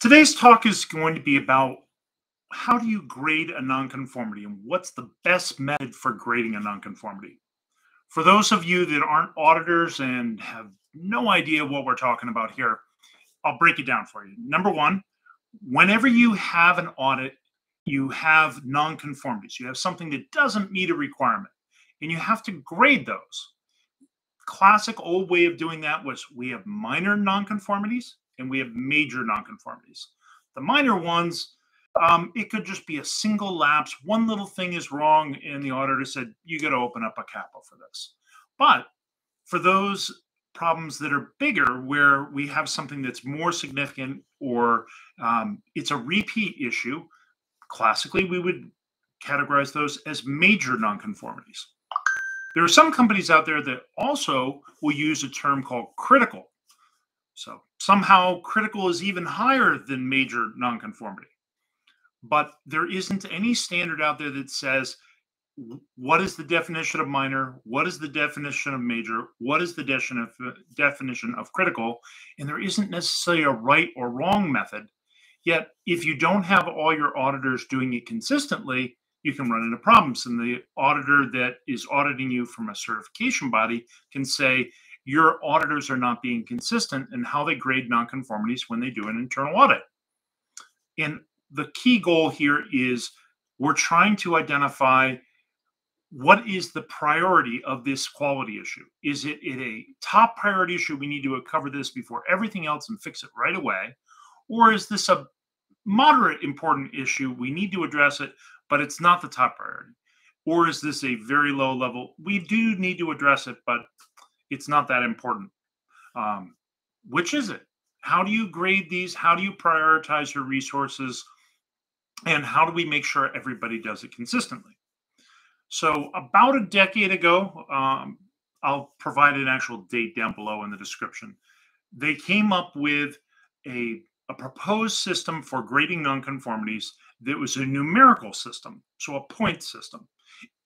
Today's talk is going to be about how do you grade a nonconformity and what's the best method for grading a nonconformity. For those of you that aren't auditors and have no idea what we're talking about here, I'll break it down for you. Number one, whenever you have an audit, you have nonconformities. You have something that doesn't meet a requirement, and you have to grade those. Classic old way of doing that was we have minor nonconformities and we have major nonconformities. The minor ones, um, it could just be a single lapse. One little thing is wrong, and the auditor said, you got to open up a CAPA for this. But for those problems that are bigger, where we have something that's more significant or um, it's a repeat issue, classically, we would categorize those as major nonconformities. There are some companies out there that also will use a term called critical. So somehow critical is even higher than major nonconformity. But there isn't any standard out there that says what is the definition of minor, what is the definition of major, what is the definition of, definition of critical, and there isn't necessarily a right or wrong method. Yet, if you don't have all your auditors doing it consistently, you can run into problems. And the auditor that is auditing you from a certification body can say, your auditors are not being consistent in how they grade nonconformities when they do an internal audit. And the key goal here is we're trying to identify what is the priority of this quality issue? Is it, it a top priority issue? We need to cover this before everything else and fix it right away. Or is this a moderate important issue? We need to address it, but it's not the top priority. Or is this a very low level? We do need to address it, but it's not that important. Um, which is it? How do you grade these? How do you prioritize your resources? And how do we make sure everybody does it consistently? So, about a decade ago, um, I'll provide an actual date down below in the description. They came up with a, a proposed system for grading nonconformities that was a numerical system, so a point system.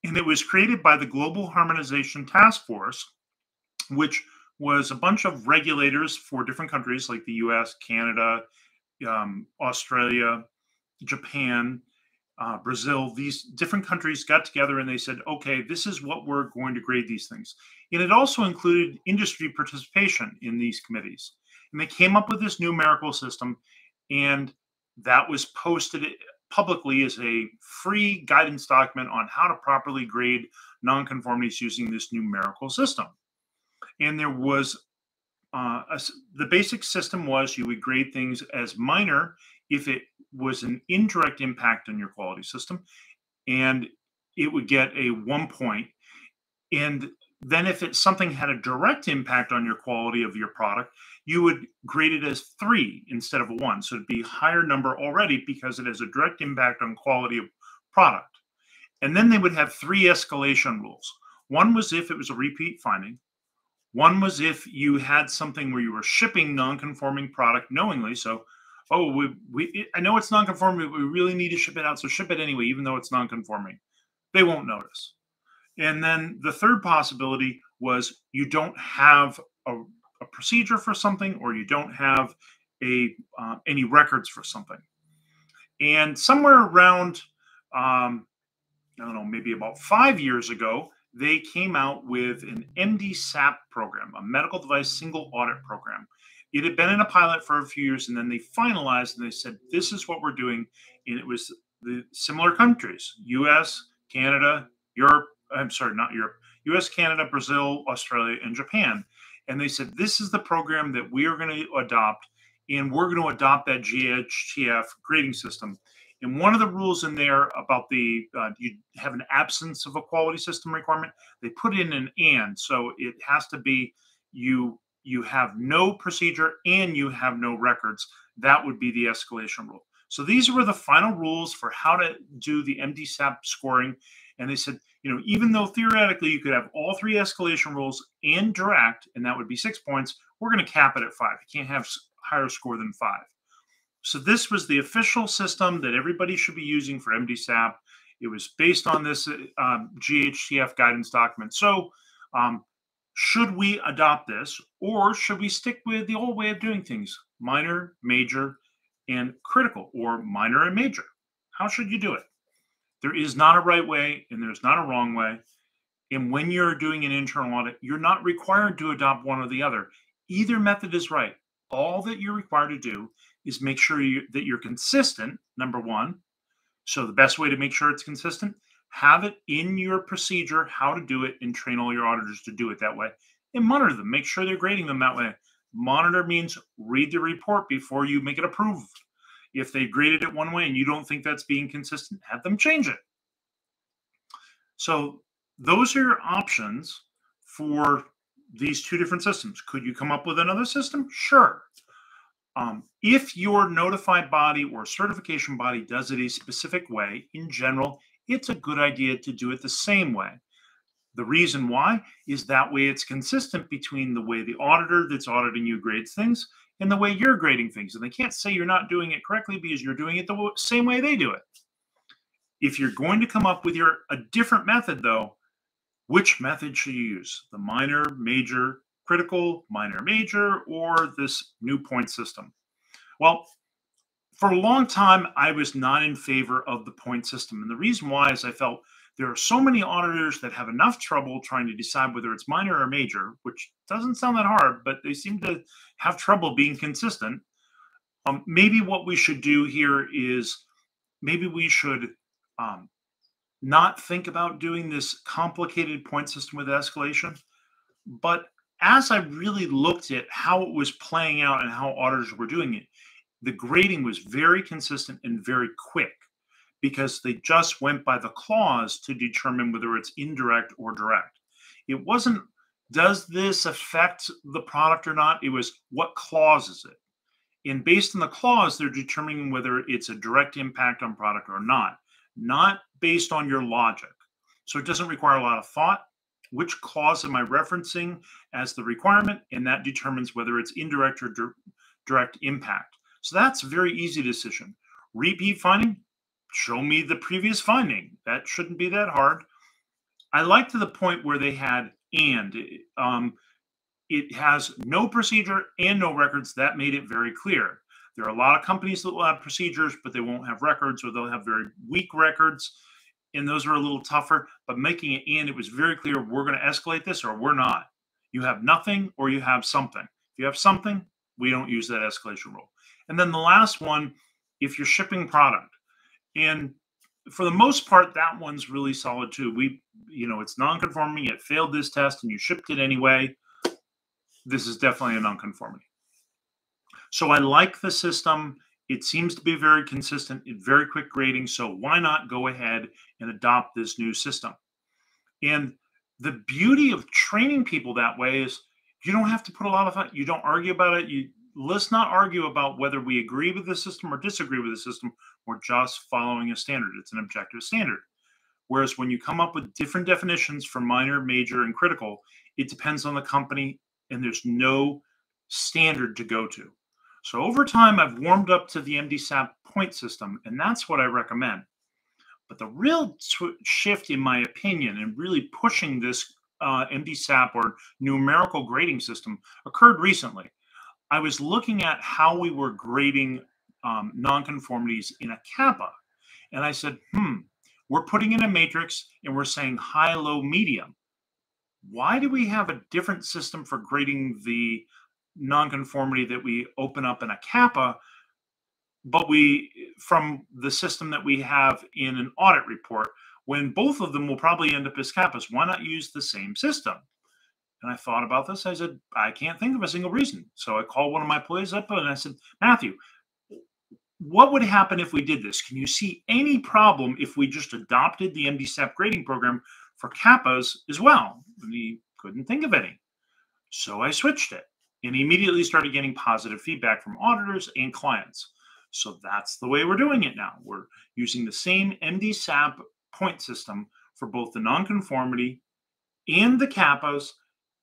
And it was created by the Global Harmonization Task Force which was a bunch of regulators for different countries like the US, Canada, um, Australia, Japan, uh, Brazil. These different countries got together and they said, okay, this is what we're going to grade these things. And it also included industry participation in these committees. And they came up with this numerical system, and that was posted publicly as a free guidance document on how to properly grade nonconformities using this numerical system and there was uh, a, the basic system was you would grade things as minor if it was an indirect impact on your quality system, and it would get a one point. And then if something had a direct impact on your quality of your product, you would grade it as three instead of one. So it'd be higher number already because it has a direct impact on quality of product. And then they would have three escalation rules. One was if it was a repeat finding. One was if you had something where you were shipping non-conforming product knowingly. So, oh, we, we I know it's non-conforming, but we really need to ship it out, so ship it anyway, even though it's non-conforming. They won't notice. And then the third possibility was you don't have a, a procedure for something, or you don't have a uh, any records for something. And somewhere around, um, I don't know, maybe about five years ago, they came out with an MDSAP program, a medical device single audit program. It had been in a pilot for a few years, and then they finalized and they said, This is what we're doing. And it was the similar countries US, Canada, Europe, I'm sorry, not Europe, US, Canada, Brazil, Australia, and Japan. And they said, This is the program that we are going to adopt, and we're going to adopt that GHTF grading system. And one of the rules in there about the uh, you have an absence of a quality system requirement, they put in an and. So it has to be you you have no procedure and you have no records. That would be the escalation rule. So these were the final rules for how to do the MDSAP scoring. And they said, you know, even though theoretically you could have all three escalation rules and direct, and that would be six points, we're going to cap it at five. You can't have higher score than five. So this was the official system that everybody should be using for MDSAP. It was based on this um, GHTF guidance document. So um, should we adopt this or should we stick with the old way of doing things? Minor, major, and critical or minor and major. How should you do it? There is not a right way and there's not a wrong way. And when you're doing an internal audit, you're not required to adopt one or the other. Either method is right. All that you're required to do is make sure you, that you're consistent, number one. So, the best way to make sure it's consistent, have it in your procedure how to do it and train all your auditors to do it that way and monitor them. Make sure they're grading them that way. Monitor means read the report before you make it approved. If they graded it one way and you don't think that's being consistent, have them change it. So those are your options for these two different systems. Could you come up with another system? Sure. Um, if your notified body or certification body does it a specific way, in general, it's a good idea to do it the same way. The reason why is that way it's consistent between the way the auditor that's auditing you grades things and the way you're grading things. And they can't say you're not doing it correctly because you're doing it the same way they do it. If you're going to come up with your a different method though, which method should you use? The minor, major, critical, minor, major, or this new point system? Well, for a long time, I was not in favor of the point system. And the reason why is I felt there are so many auditors that have enough trouble trying to decide whether it's minor or major, which doesn't sound that hard, but they seem to have trouble being consistent. Um, maybe what we should do here is maybe we should um, not think about doing this complicated point system with escalation. But as I really looked at how it was playing out and how auditors were doing it, the grading was very consistent and very quick because they just went by the clause to determine whether it's indirect or direct. It wasn't, does this affect the product or not? It was, what clause is it? And based on the clause, they're determining whether it's a direct impact on product or not, not based on your logic. So it doesn't require a lot of thought. Which clause am I referencing as the requirement? And that determines whether it's indirect or di direct impact. So that's a very easy decision. Repeat finding, show me the previous finding. That shouldn't be that hard. I like to the point where they had and um, it has no procedure and no records. That made it very clear. There are a lot of companies that will have procedures, but they won't have records, or they'll have very weak records, and those are a little tougher. But making it in, it was very clear we're going to escalate this or we're not. You have nothing or you have something. If you have something, we don't use that escalation rule. And then the last one, if you're shipping product, and for the most part, that one's really solid too. We, you know, it's non-conforming. It failed this test, and you shipped it anyway. This is definitely a non-conformity. So I like the system. It seems to be very consistent, very quick grading. So why not go ahead and adopt this new system? And the beauty of training people that way is you don't have to put a lot of thought. You don't argue about it. You let's not argue about whether we agree with the system or disagree with the system. We're just following a standard. It's an objective standard. Whereas when you come up with different definitions for minor, major, and critical, it depends on the company and there's no standard to go to. So over time, I've warmed up to the MDSAP point system, and that's what I recommend. But the real shift, in my opinion, and really pushing this uh, MDSAP or numerical grading system occurred recently. I was looking at how we were grading um, nonconformities in a CAPA. And I said, hmm, we're putting in a matrix and we're saying high, low, medium. Why do we have a different system for grading the nonconformity that we open up in a CAPA, but we, from the system that we have in an audit report, when both of them will probably end up as CAPAs? Why not use the same system? And I thought about this. I said, I can't think of a single reason. So I called one of my employees up and I said, Matthew, what would happen if we did this? Can you see any problem if we just adopted the MDSAP grading program for CAPAs as well? And he couldn't think of any. So I switched it and immediately started getting positive feedback from auditors and clients. So that's the way we're doing it now. We're using the same MDSAP point system for both the nonconformity and the CAPAs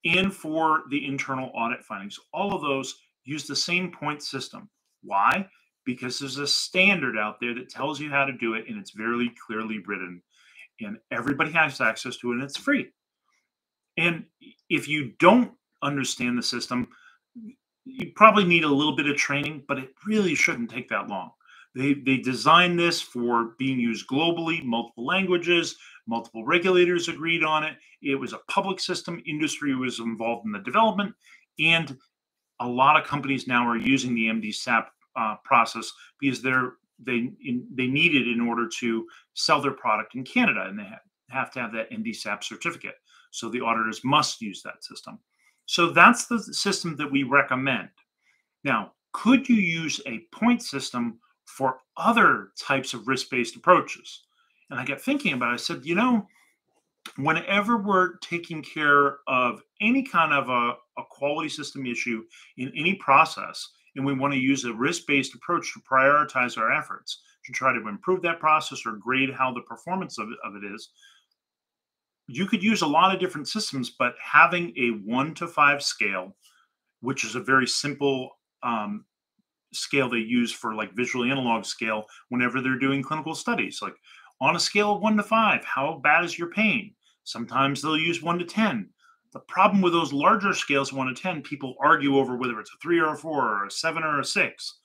and for the internal audit findings. All of those use the same point system. Why? Because there's a standard out there that tells you how to do it and it's very clearly written and everybody has access to it and it's free. And if you don't understand the system, you probably need a little bit of training, but it really shouldn't take that long. They, they designed this for being used globally, multiple languages, multiple regulators agreed on it. It was a public system, industry was involved in the development, and a lot of companies now are using the MDSAP uh, process because they're they in, they need it in order to sell their product in Canada, and they have, have to have that MDSAP certificate. So the auditors must use that system. So that's the system that we recommend. Now, could you use a point system for other types of risk-based approaches? And I kept thinking about it. I said, you know, whenever we're taking care of any kind of a, a quality system issue in any process, and we want to use a risk-based approach to prioritize our efforts to try to improve that process or grade how the performance of of it is, you could use a lot of different systems, but having a one to five scale, which is a very simple um, scale they use for like visual analog scale whenever they're doing clinical studies, like on a scale of one to five, how bad is your pain? Sometimes they'll use one to 10. The problem with those larger scales, one to 10, people argue over whether it's a three or a four or a seven or a six.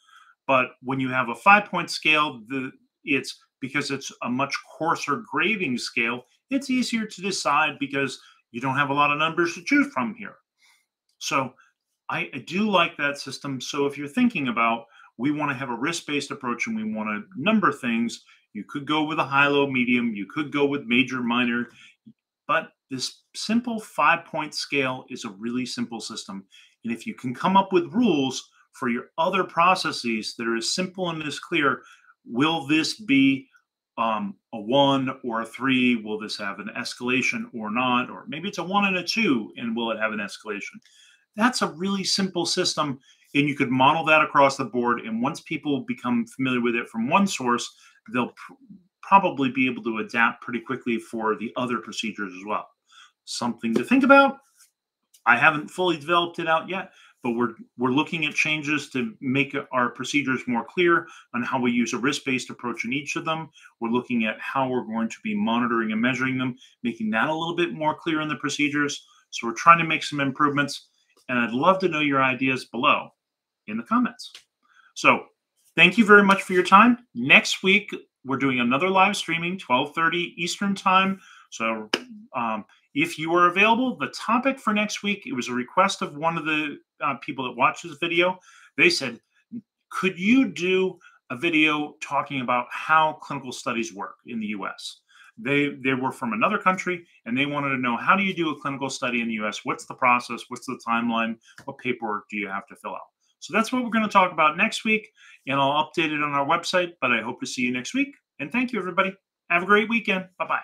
But when you have a five point scale, the it's because it's a much coarser grading scale, it's easier to decide because you don't have a lot of numbers to choose from here. So I, I do like that system. So if you're thinking about we want to have a risk-based approach and we want to number things, you could go with a high-low medium, you could go with major minor, but this simple five-point scale is a really simple system. And if you can come up with rules for your other processes that are as simple and as clear, will this be um, a one or a three? Will this have an escalation or not? Or maybe it's a one and a two, and will it have an escalation? That's a really simple system, and you could model that across the board. And once people become familiar with it from one source, they'll pr- probably be able to adapt pretty quickly for the other procedures as well. Something to think about. I haven't fully developed it out yet, but we're we're looking at changes to make our procedures more clear on how we use a risk-based approach in each of them. We're looking at how we're going to be monitoring and measuring them, making that a little bit more clear in the procedures. So we're trying to make some improvements, and I'd love to know your ideas below in the comments. So thank you very much for your time. Next week we're doing another live streaming, 12:30 Eastern time. So um, if you are available, the topic for next week, it was a request of one of the uh, people that watched this video. They said, could you do a video talking about how clinical studies work in the US? They, they were from another country and they wanted to know how do you do a clinical study in the US? What's the process? What's the timeline? What paperwork do you have to fill out? So that's what we're going to talk about next week. And I'll update it on our website. But I hope to see you next week. And thank you, everybody. Have a great weekend. Bye bye.